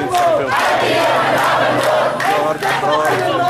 Sipsapil Johor Katrol